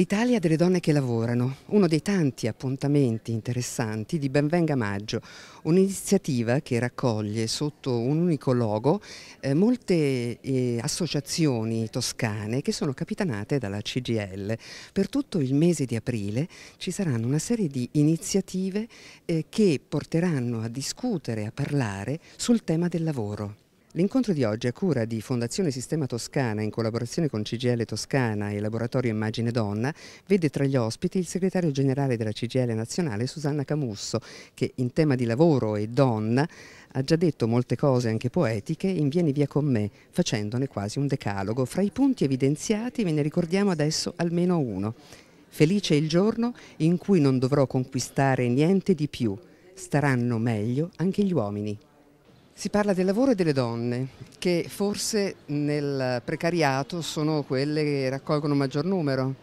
L'Italia delle donne che lavorano, uno dei tanti appuntamenti interessanti di Benvenga Maggio, un'iniziativa che raccoglie sotto un unico logo eh, molte eh, associazioni toscane che sono capitanate dalla CGL. Per tutto il mese di aprile ci saranno una serie di iniziative eh, che porteranno a discutere, a parlare sul tema del lavoro. L'incontro di oggi a cura di Fondazione Sistema Toscana in collaborazione con CGL Toscana e Laboratorio Immagine Donna vede tra gli ospiti il segretario generale della CGL nazionale Susanna Camusso che in tema di lavoro e donna ha già detto molte cose anche poetiche in Vieni via con me facendone quasi un decalogo. Fra i punti evidenziati ve ne ricordiamo adesso almeno uno. Felice il giorno in cui non dovrò conquistare niente di più. Staranno meglio anche gli uomini. Si parla del lavoro e delle donne, che forse nel precariato sono quelle che raccolgono maggior numero.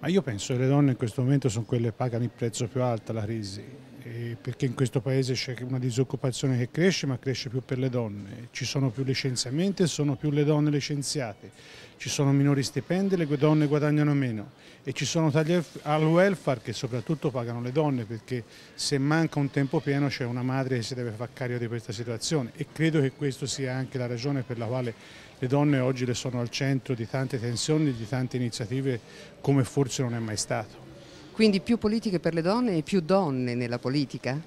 Ma io penso che le donne in questo momento sono quelle che pagano il prezzo più alto alla crisi, perché in questo paese c'è una disoccupazione che cresce, ma cresce più per le donne. Ci sono più licenziamenti sono più le donne licenziate. Ci sono minori stipendi le donne guadagnano meno. E ci sono tagli al welfare che soprattutto pagano le donne, perché se manca un tempo pieno c'è una madre che si deve far carico di questa situazione. E credo che questa sia anche la ragione per la quale le donne oggi le sono al centro di tante tensioni, di tante iniziative, come forse non è mai stato. Quindi più politiche per le donne e più donne nella politica?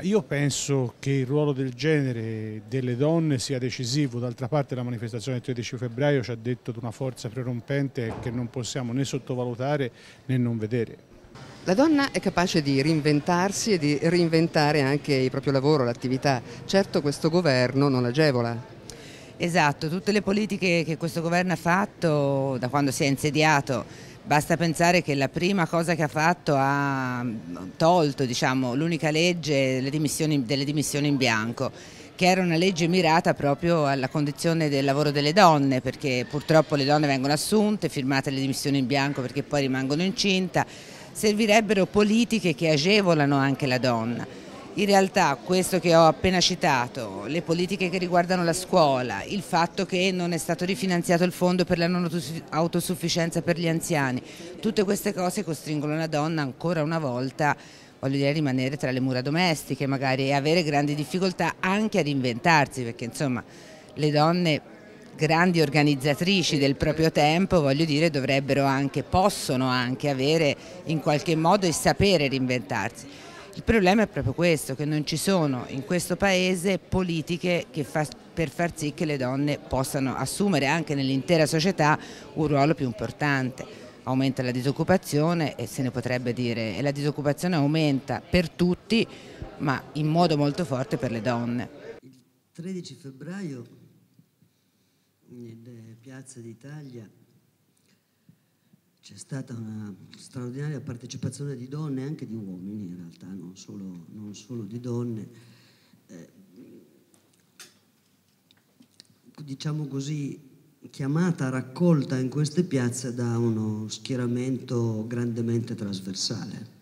Io penso che il ruolo del genere delle donne sia decisivo, d'altra parte la manifestazione del 13 febbraio ci ha detto di una forza prerompente che non possiamo né sottovalutare né non vedere. La donna è capace di reinventarsi e di reinventare anche il proprio lavoro, l'attività. Certo questo governo non agevola. Esatto, tutte le politiche che questo governo ha fatto da quando si è insediato Basta pensare che la prima cosa che ha fatto ha tolto diciamo, l'unica legge dimissioni, delle dimissioni in bianco che era una legge mirata proprio alla condizione del lavoro delle donne perché purtroppo le donne vengono assunte, firmate le dimissioni in bianco perché poi rimangono incinta, servirebbero politiche che agevolano anche la donna in realtà questo che ho appena citato, le politiche che riguardano la scuola, il fatto che non è stato rifinanziato il fondo per la non autosufficienza per gli anziani, tutte queste cose costringono una donna ancora una volta voglio dire, a rimanere tra le mura domestiche magari e avere grandi difficoltà anche ad inventarsi perché insomma le donne grandi organizzatrici del proprio tempo, voglio dire, dovrebbero anche, possono anche avere in qualche modo il sapere reinventarsi. Il problema è proprio questo, che non ci sono in questo paese politiche fa, per far sì che le donne possano assumere anche nell'intera società un ruolo più importante. Aumenta la disoccupazione e se ne potrebbe dire, e la disoccupazione aumenta per tutti, ma in modo molto forte per le donne. Il 13 febbraio nelle piazze d'Italia c'è stata una straordinaria partecipazione di donne e anche di uomini in realtà, non solo, non solo di donne. Eh, diciamo così, chiamata, raccolta in queste piazze da uno schieramento grandemente trasversale.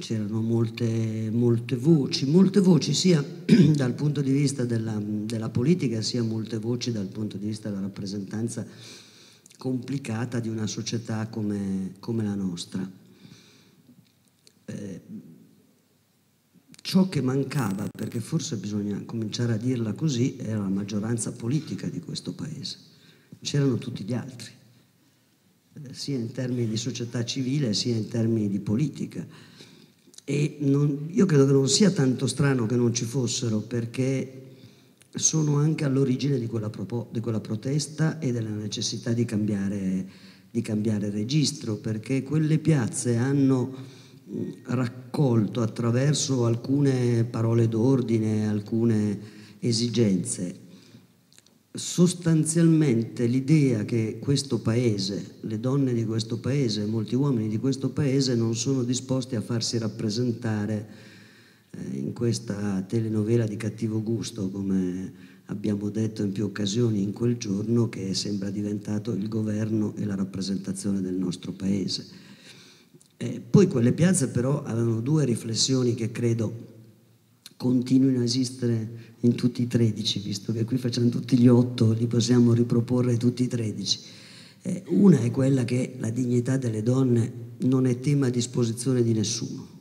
C'erano molte, molte voci, molte voci sia dal punto di vista della, della politica sia molte voci dal punto di vista della rappresentanza complicata di una società come, come la nostra. Eh, ciò che mancava, perché forse bisogna cominciare a dirla così, era la maggioranza politica di questo paese. C'erano tutti gli altri, eh, sia in termini di società civile sia in termini di politica. E non, io credo che non sia tanto strano che non ci fossero, perché sono anche all'origine di, di quella, protesta e della necessità di cambiare, di cambiare registro, perché quelle piazze hanno raccolto attraverso alcune parole d'ordine, alcune esigenze, sostanzialmente l'idea che questo paese, le donne di questo paese, molti uomini di questo paese non sono disposti a farsi rappresentare in questa telenovela di cattivo gusto, come abbiamo detto in più occasioni in quel giorno, che sembra diventato il governo e la rappresentazione del nostro paese. Eh, poi quelle piazze però avevano due riflessioni che credo continuino a esistere in tutti i 13, visto che qui facciamo tutti gli otto, li possiamo riproporre tutti i 13. Eh, una è quella che la dignità delle donne non è tema a disposizione di nessuno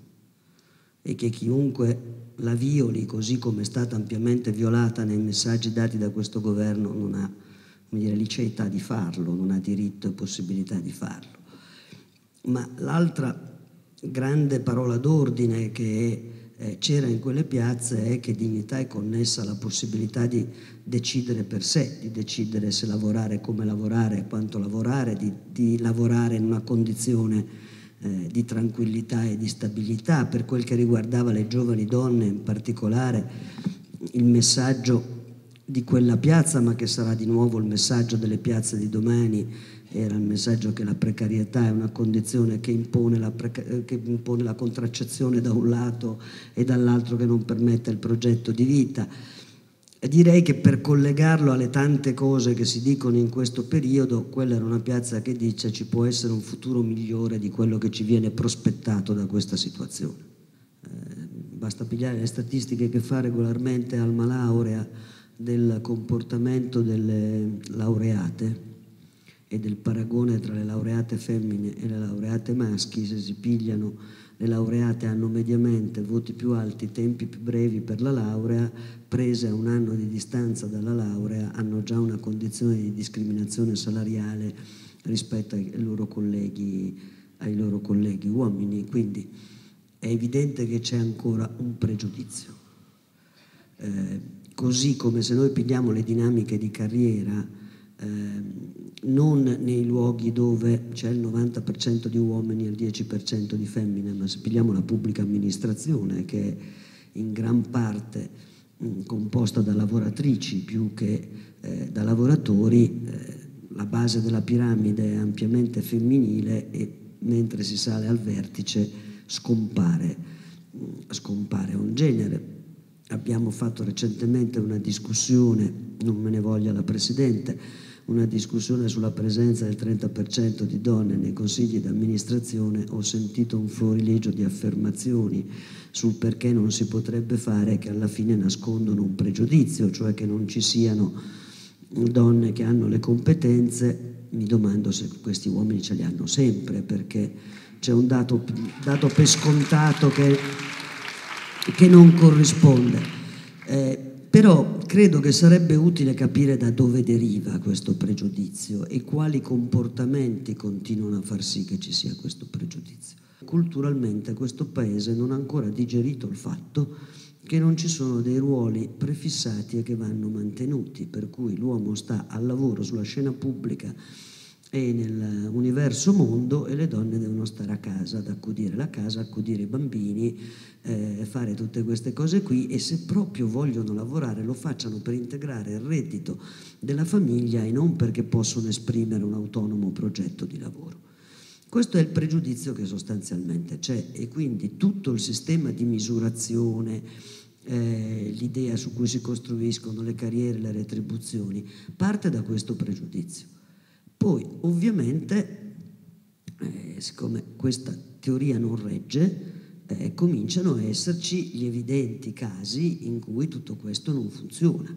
e che chiunque la violi così come è stata ampiamente violata nei messaggi dati da questo governo non ha liceità di farlo, non ha diritto e possibilità di farlo. Ma l'altra grande parola d'ordine che eh, c'era in quelle piazze è che dignità è connessa alla possibilità di decidere per sé, di decidere se lavorare, come lavorare, quanto lavorare, di, di lavorare in una condizione eh, di tranquillità e di stabilità. Per quel che riguardava le giovani donne in particolare, il messaggio di quella piazza, ma che sarà di nuovo il messaggio delle piazze di domani, era il messaggio che la precarietà è una condizione che impone la, che impone la contraccezione da un lato e dall'altro che non permette il progetto di vita. E direi che per collegarlo alle tante cose che si dicono in questo periodo, quella era una piazza che dice ci può essere un futuro migliore di quello che ci viene prospettato da questa situazione. Eh, basta pigliare le statistiche che fa regolarmente Alma Laurea del comportamento delle laureate e del paragone tra le laureate femmine e le laureate maschi, se si pigliano le laureate hanno mediamente voti più alti, tempi più brevi per la laurea, prese a un anno di distanza dalla laurea, hanno già una condizione di discriminazione salariale rispetto ai loro colleghi, ai loro colleghi uomini. Quindi è evidente che c'è ancora un pregiudizio. Eh, così come se noi pigliamo le dinamiche di carriera, non nei luoghi dove c'è il 90% di uomini e il 10% di femmine, ma se pigliamo la pubblica amministrazione che è in gran parte mh, composta da lavoratrici più che eh, da lavoratori, eh, la base della piramide è ampiamente femminile e mentre si sale al vertice scompare, mh, scompare un genere. Abbiamo fatto recentemente una discussione, non me ne voglia la Presidente, una discussione sulla presenza del 30% di donne nei consigli di amministrazione, ho sentito un florilegio di affermazioni sul perché non si potrebbe fare che alla fine nascondono un pregiudizio, cioè che non ci siano donne che hanno le competenze, mi domando se questi uomini ce li hanno sempre, perché c'è un dato, dato per scontato che, che non corrisponde. Eh, però credo che sarebbe utile capire da dove deriva questo pregiudizio e quali comportamenti continuano a far sì che ci sia questo pregiudizio. Culturalmente questo Paese non ha ancora digerito il fatto che non ci sono dei ruoli prefissati e che vanno mantenuti, per cui l'uomo sta al lavoro sulla scena pubblica e nell'universo mondo e le donne devono stare a casa ad accudire la casa, accudire i bambini, eh, fare tutte queste cose qui e se proprio vogliono lavorare lo facciano per integrare il reddito della famiglia e non perché possono esprimere un autonomo progetto di lavoro. Questo è il pregiudizio che sostanzialmente c'è e quindi tutto il sistema di misurazione, eh, l'idea su cui si costruiscono le carriere, le retribuzioni, parte da questo pregiudizio. Poi ovviamente, eh, siccome questa teoria non regge, eh, cominciano a esserci gli evidenti casi in cui tutto questo non funziona.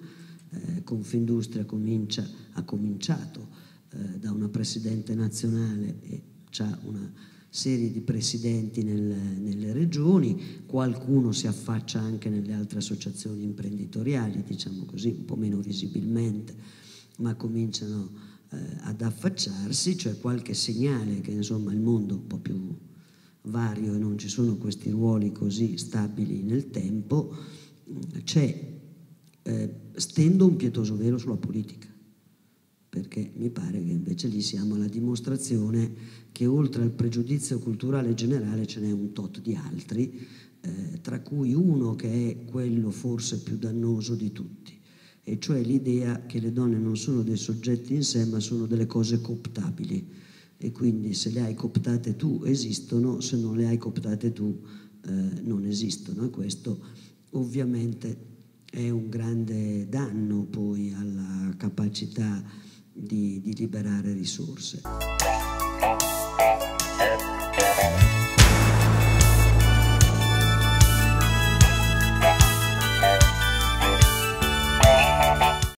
Eh, Confindustria comincia, ha cominciato eh, da una presidente nazionale e ha una serie di presidenti nel, nelle regioni, qualcuno si affaccia anche nelle altre associazioni imprenditoriali, diciamo così, un po' meno visibilmente, ma cominciano eh, ad affacciarsi, cioè qualche segnale che insomma il mondo è un po' più vario e non ci sono questi ruoli così stabili nel tempo, c'è, eh, stendo un pietoso velo sulla politica, perché mi pare che invece lì siamo alla dimostrazione che oltre al pregiudizio culturale generale ce n'è un tot di altri, eh, tra cui uno che è quello forse più dannoso di tutti, e cioè l'idea che le donne non sono dei soggetti in sé ma sono delle cose cooptabili e quindi se le hai cooptate tu esistono, se non le hai cooptate tu eh, non esistono e questo ovviamente è un grande danno poi alla capacità di, di liberare risorse.